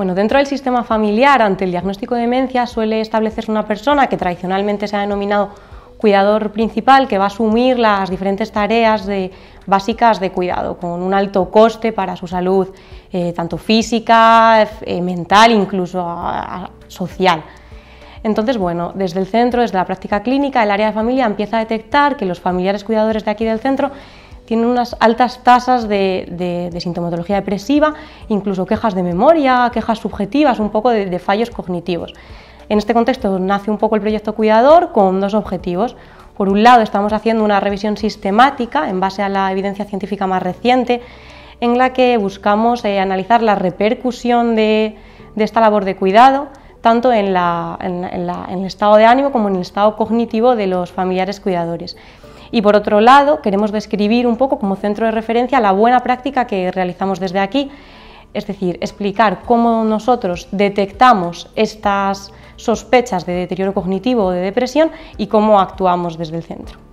Bueno, dentro del sistema familiar, ante el diagnóstico de demencia, suele establecerse una persona que tradicionalmente se ha denominado cuidador principal, que va a asumir las diferentes tareas básicas de cuidado, con un alto coste para su salud, eh, tanto física, eh, mental, incluso social. Entonces, bueno, desde el centro, desde la práctica clínica, el área de familia empieza a detectar que los familiares cuidadores de aquí del centro tienen unas altas tasas de, sintomatología depresiva, incluso quejas de memoria, quejas subjetivas, un poco de, fallos cognitivos. En este contexto nace un poco el proyecto Cuidador con dos objetivos. Por un lado, estamos haciendo una revisión sistemática en base a la evidencia científica más reciente, en la que buscamos eh, analizar la repercusión de, esta labor de cuidado, tanto en, en, el estado de ánimo como en el estado cognitivo de los familiares cuidadores. Y por otro lado, queremos describir un poco como centro de referencia la buena práctica que realizamos desde aquí, es decir, explicar cómo nosotros detectamos estas sospechas de deterioro cognitivo o de depresión y cómo actuamos desde el centro.